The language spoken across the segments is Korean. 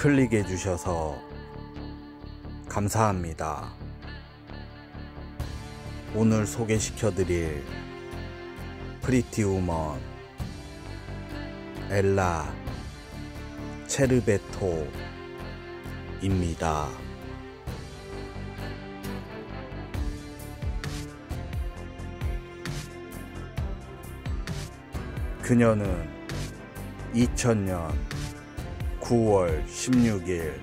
클릭해 주셔서 감사합니다. 오늘 소개시켜 드릴 프리티 우먼 엘라 체르베토입니다. 그녀는 2000년 9월 16일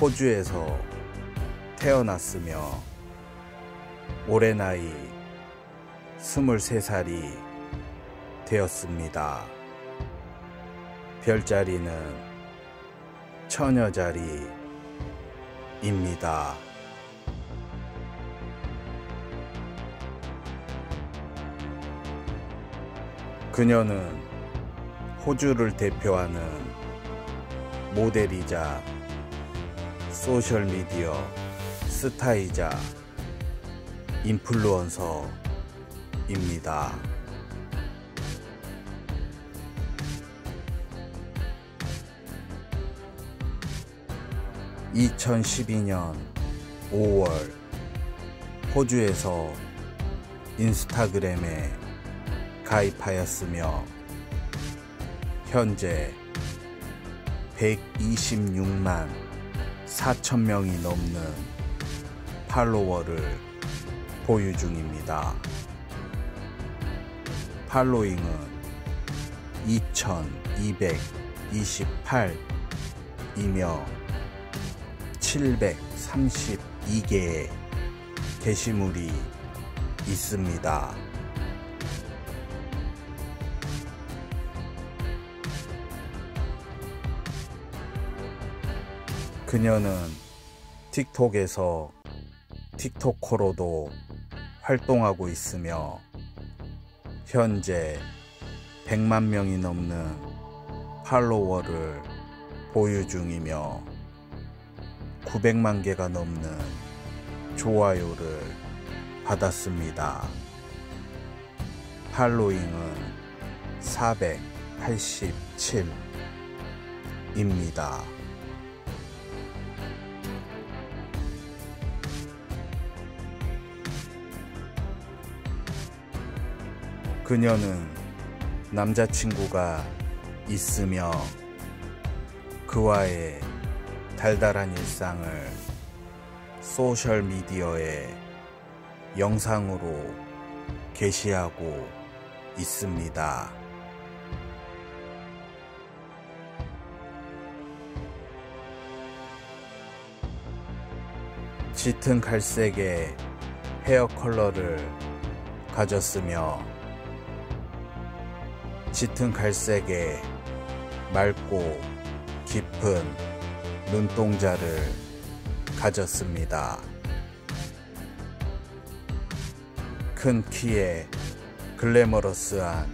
호주에서 태어났으며 올해 나이 23살이 되었습니다. 별자리는 처녀자리입니다. 그녀는 호주를 대표하는 모델이자 소셜미디어 스타이자 인플루언서입니다. 2012년 5월 호주에서 인스타그램에 가입하였으며 현재 126만 4천 명이 넘는 팔로워를 보유 중입니다. 팔로잉은 2228이며 732개의 게시물이 있습니다. 그녀는 틱톡에서 틱토커로도 활동하고 있으며 현재 100만 명이 넘는 팔로워를 보유 중이며 900만 개가 넘는 좋아요를 받았습니다. 팔로잉은 487입니다. 그녀는 남자친구가 있으며 그와의 달달한 일상을 소셜미디어에 영상으로 게시하고 있습니다. 짙은 갈색의 헤어 컬러를 가졌으며 짙은 갈색의 맑고 깊은 눈동자를 가졌습니다. 큰 키에 글래머러스한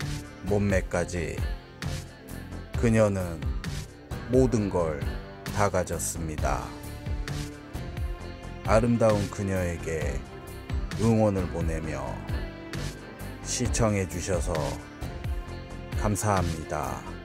몸매까지 그녀는 모든 걸 다 가졌습니다. 아름다운 그녀에게 응원을 보내며 시청해 주셔서 감사합니다.